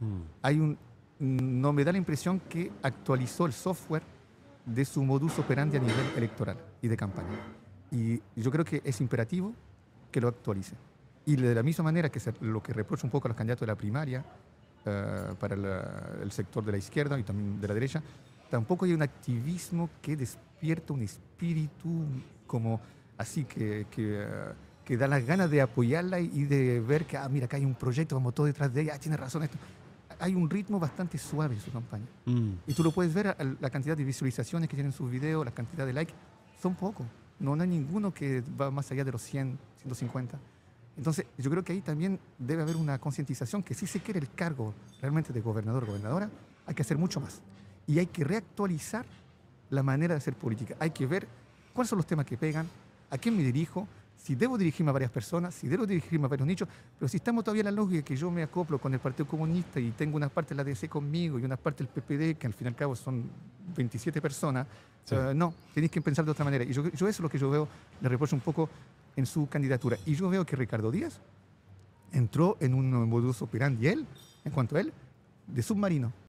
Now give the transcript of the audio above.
Mm. Hay un, no me da la impresión que actualizó el software de su modus operandi a nivel electoral y de campaña. Y yo creo que es imperativo que lo actualice. Y de la misma manera que se- lo que reprocha un poco a los candidatos de la primaria eh, para la- el sector de la izquierda y también de la derecha, tampoco hay un activismo que despierta un espíritu como así que, que, eh, que da las ganas de apoyarla y de ver que, ah, mira, acá hay un proyecto, vamos todos detrás de ella, ah, tiene razón esto. Hay un ritmo bastante suave en su campaña. Mm. Y tú lo puedes ver, la cantidad de visualizaciones que tienen sus videos, la cantidad de likes, son pocos. No, no hay ninguno que va más allá de los 100, 150. Entonces, yo creo que ahí también debe haber una concientización que si se quiere el cargo realmente de gobernador o gobernadora, hay que hacer mucho más. Y hay que reactualizar la manera de hacer política. Hay que ver cuáles son los temas que pegan, a quién me dirijo, si debo dirigirme a varias personas, si debo dirigirme a varios nichos, pero si estamos todavía en la lógica que yo me acoplo con el Partido Comunista y tengo una parte de la DC conmigo y una parte del PPD, que al fin y al cabo son 27 personas, Sí. eh, no, tenéis que pensar de otra manera. Y yo, yo eso es lo que yo veo, le reprocho un poco en su candidatura. Y yo veo que Ricardo Díaz entró en un modus operandi, él, en cuanto a él, de submarino.